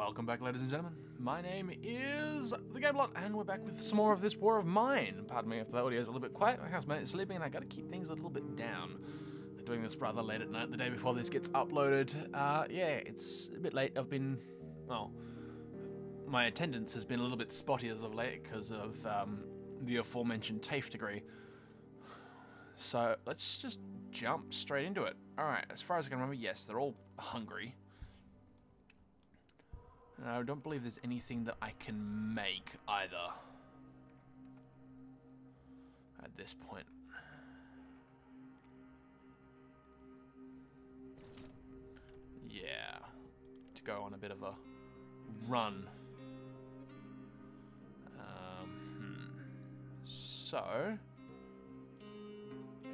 Welcome back, ladies and gentlemen. My name is The Gameblot, and we're back with some more of this War of Mine. Pardon me if the audio is a little bit quiet. My housemate is sleeping, and I gotta keep things a little bit down. I'm doing this rather late at night, the day before this gets uploaded. Uh, yeah, it's a bit late. I've been, well, my attendance has been a little bit spotty as of late because of um, the aforementioned TAFE degree. So let's just jump straight into it. Alright, as far as I can remember, yes, they're all hungry. And I don't believe there's anything that I can make either. At this point. Yeah. To go on a bit of a run. Um, hmm. So...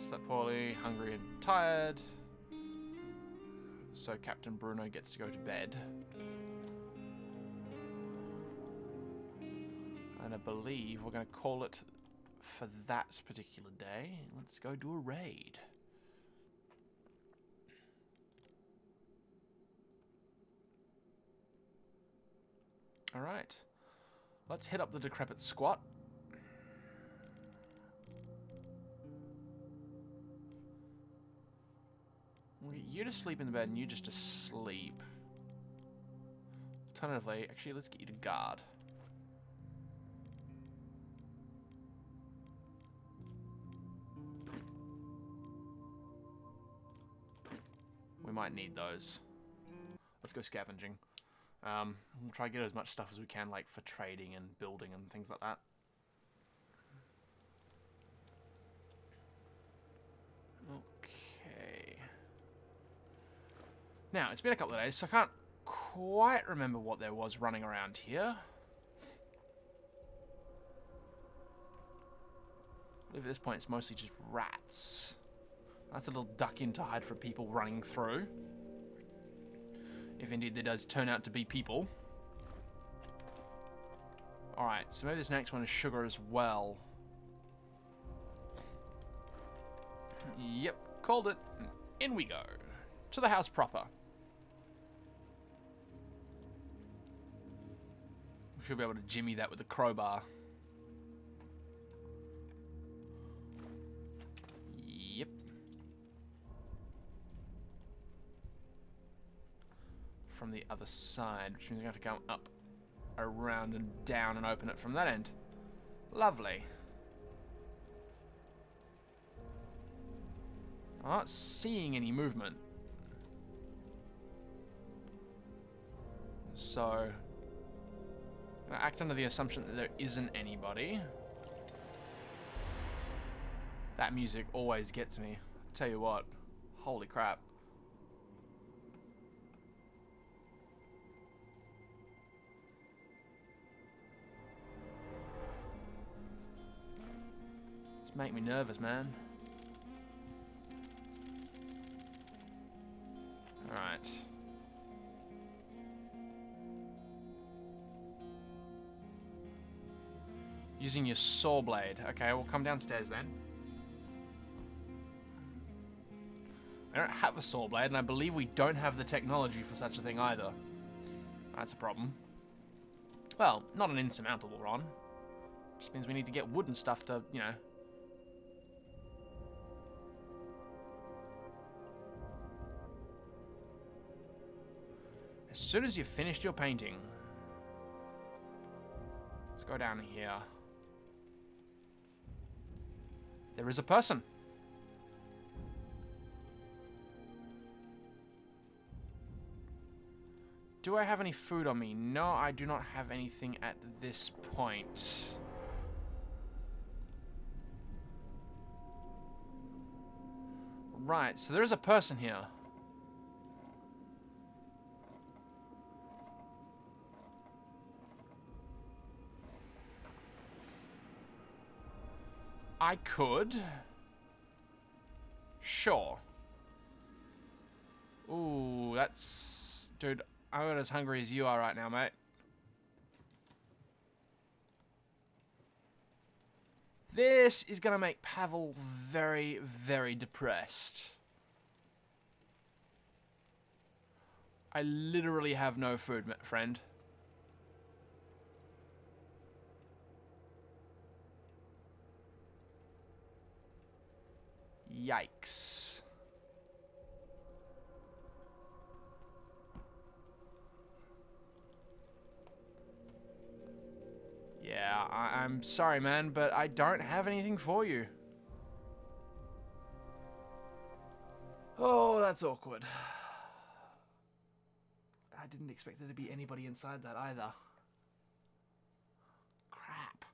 Slept poorly, hungry and tired. So Captain Bruno gets to go to bed. And I believe we're going to call it for that particular day. Let's go do a raid. Alright. Let's hit up the Decrepit Squat. You to sleep in the bed and you just sleep. Alternatively, actually, let's get you to guard. Might need those. Let's go scavenging. Um, we'll try to get as much stuff as we can, like for trading and building and things like that. Okay. Now, it's been a couple of days, so I can't quite remember what there was running around here. I believe at this point it's mostly just rats. That's a little duck in to hide from people running through. If indeed there does turn out to be people. Alright, so maybe this next one is sugar as well. Yep, called it. In we go. To the house proper. We should be able to jimmy that with a crowbar. From the other side, which means we have to come up, around and down and open it from that end. Lovely. I'm not seeing any movement. So, I act under the assumption that there isn't anybody. That music always gets me. I tell you what, holy crap. Make me nervous, man. Alright. Using your saw blade. Okay, we'll come downstairs then. I don't have a saw blade, and I believe we don't have the technology for such a thing either. That's a problem. Well, not an insurmountable one. Just means we need to get wooden stuff to, you know, soon as you've finished your painting, let's go down here. There is a person. Do I have any food on me? No, I do not have anything at this point. Right, so there is a person here. I could. Sure. Ooh, that's... Dude, I'm not as hungry as you are right now, mate. This is going to make Pavel very, very depressed. I literally have no food, friend. Yikes. Yeah, I I'm sorry, man, but I don't have anything for you. Oh, that's awkward. I didn't expect there to be anybody inside that either. Crap.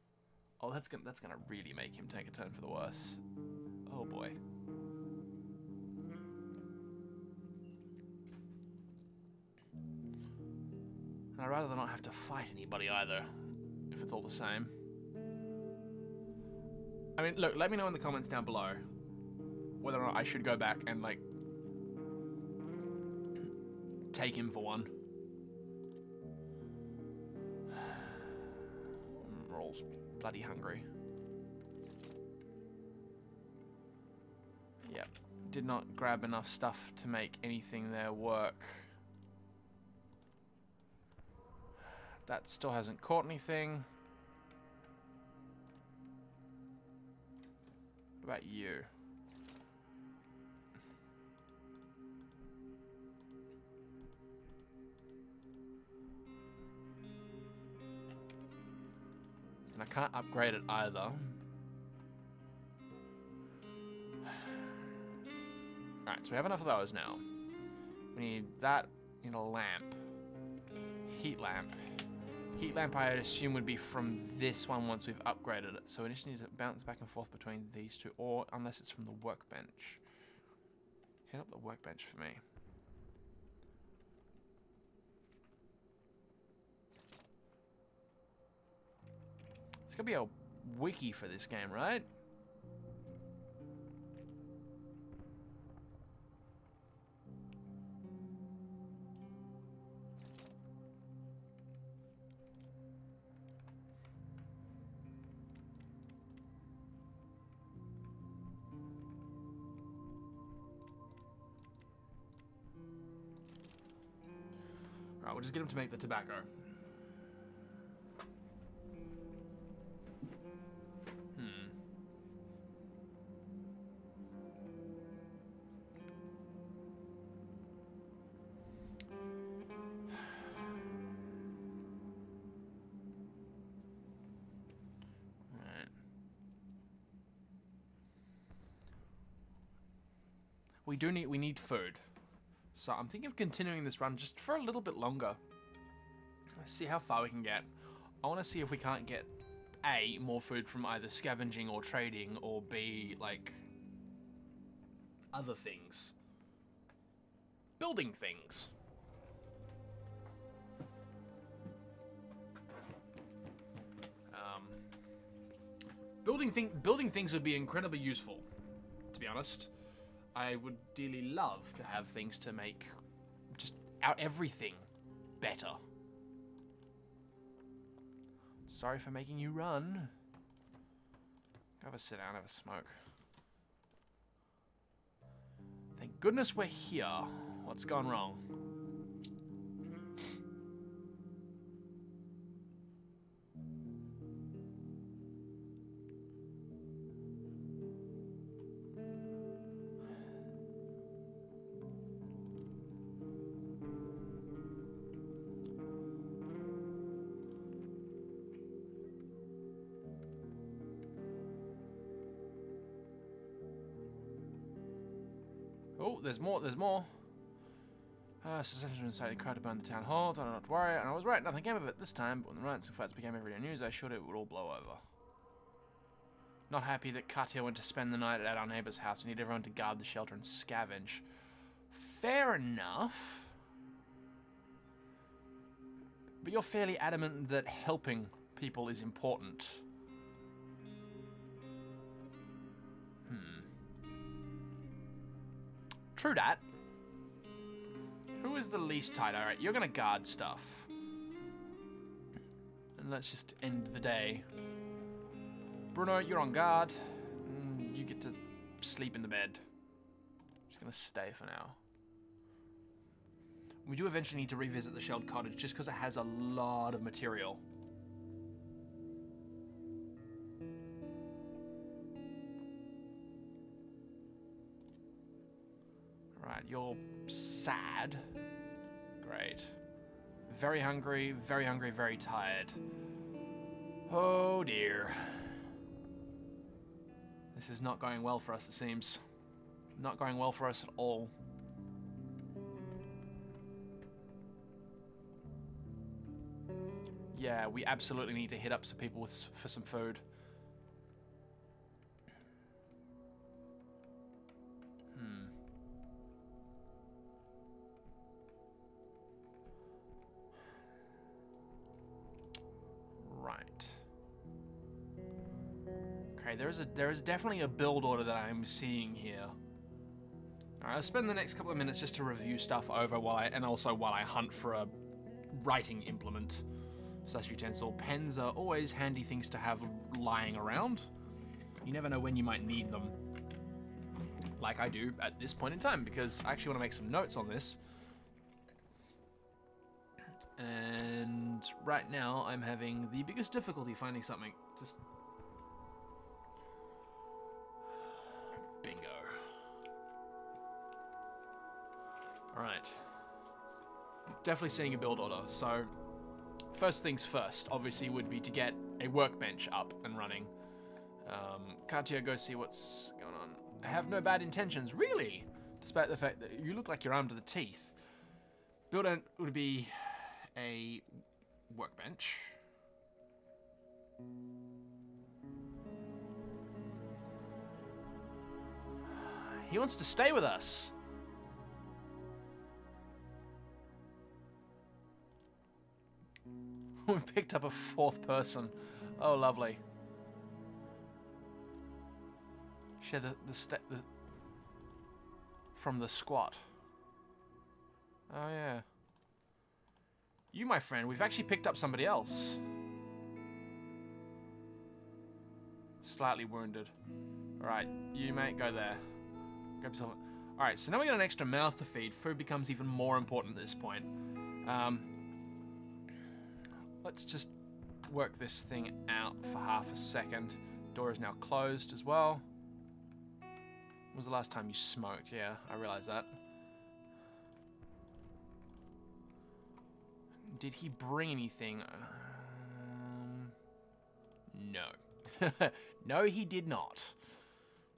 Oh, that's gonna that's gonna really make him take a turn for the worse. Oh boy. And I'd rather not have to fight anybody either, if it's all the same. I mean, look, let me know in the comments down below whether or not I should go back and, like, take him for one. We're all bloody hungry. Yep. Did not grab enough stuff to make anything there work. That still hasn't caught anything. What about you? And I can't upgrade it either. Alright, so we have enough of those now. We need that, we need a lamp. Heat lamp. Heat lamp I would assume would be from this one once we've upgraded it. So we just need to bounce back and forth between these two, or unless it's from the workbench. Hit up the workbench for me. It's gonna be a wiki for this game, right? We'll just get him to make the tobacco. Hmm. We do need we need food. So I'm thinking of continuing this run just for a little bit longer. Let's see how far we can get. I want to see if we can't get A, more food from either scavenging or trading, or B, like, other things. Building things. Um, building, thing, building things would be incredibly useful, to be honest. I would dearly love to have things to make just out everything better. Sorry for making you run. Go have a sit down, have a smoke. Thank goodness we're here. What's gone wrong? Oh, there's more, there's more. Uh, Secession inciting crowd to burn the town hall. Her not worry, and I was right. Nothing came of it this time, but when the riots and fights became everyday news, I showed it would all blow over. Not happy that Katya went to spend the night at our neighbor's house. We need everyone to guard the shelter and scavenge. Fair enough. But you're fairly adamant that helping people is important. True that. Who is the least tight? Alright, you're gonna guard stuff. And let's just end the day. Bruno, you're on guard. Mm, you get to sleep in the bed. I'm Just gonna stay for now. We do eventually need to revisit the shelled cottage just because it has a lot of material. Little sad. Great. Very hungry, very hungry, very tired. Oh dear. This is not going well for us, it seems. Not going well for us at all. Yeah, we absolutely need to hit up some people with, for some food. Okay, there is a there is definitely a build order that I'm seeing here. Alright, I'll spend the next couple of minutes just to review stuff over while I and also while I hunt for a writing implement slash utensil. Pens are always handy things to have lying around. You never know when you might need them. Like I do at this point in time, because I actually want to make some notes on this. And right now I'm having the biggest difficulty finding something. Just Alright. Definitely seeing a build order, so first things first, obviously, would be to get a workbench up and running. Um, Katya, go see what's going on. I have no bad intentions, really, despite the fact that you look like you're armed to the teeth. Build it would be a workbench. He wants to stay with us. we picked up a fourth person. Oh, lovely. Share the the, step from the squat. Oh yeah. You, my friend, we've actually picked up somebody else. Slightly wounded. Alright, you mate, go there. Grab yourself. Alright, so now we got an extra mouth to feed. Food becomes even more important at this point. Um, let's just work this thing out for half a second. Door is now closed as well. When was the last time you smoked? Yeah, I realize that. Did he bring anything? Um, no. no, he did not.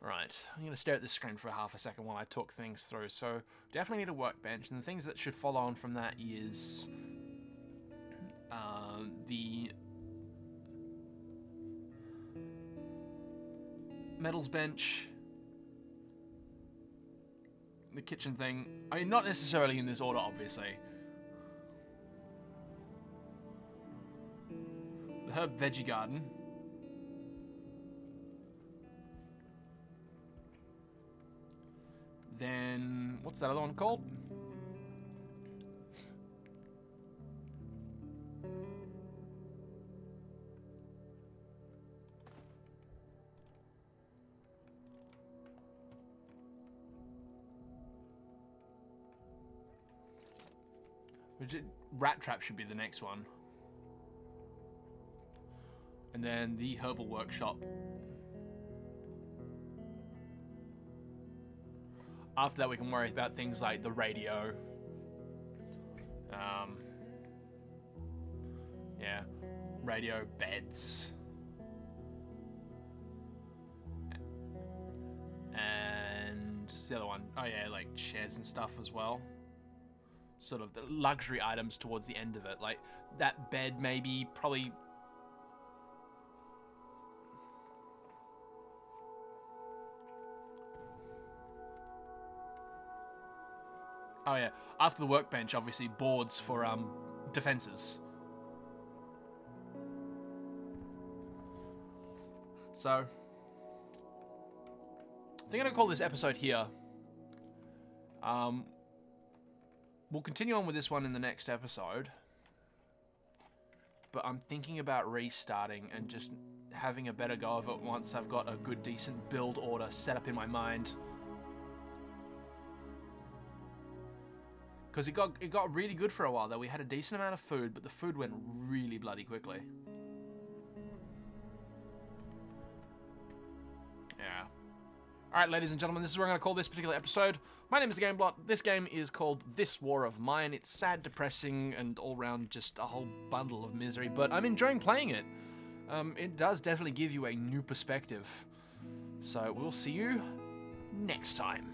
Right, I'm going to stare at this screen for half a second while I talk things through. So, definitely need a workbench, and the things that should follow on from that is the metals bench, the kitchen thing. I mean, not necessarily in this order, obviously. The herb veggie garden. Then, what's that other one called? Rat Trap should be the next one. And then the Herbal Workshop. After that, we can worry about things like the radio. Um, yeah, radio beds. And the other one, oh yeah, like chairs and stuff as well sort of the luxury items towards the end of it. Like that bed maybe probably Oh yeah, after the workbench, obviously boards for um defenses. So, I think I'm gonna call this episode here. Um, We'll continue on with this one in the next episode. But I'm thinking about restarting and just having a better go of it once I've got a good, decent build order set up in my mind. Because it got, it got really good for a while, though. We had a decent amount of food, but the food went really bloody quickly. Alright, ladies and gentlemen, this is where I'm going to call this particular episode. My name is Gameblot. This game is called This War of Mine. It's sad, depressing, and all round just a whole bundle of misery, but I'm enjoying playing it. Um, it does definitely give you a new perspective. So we'll see you next time.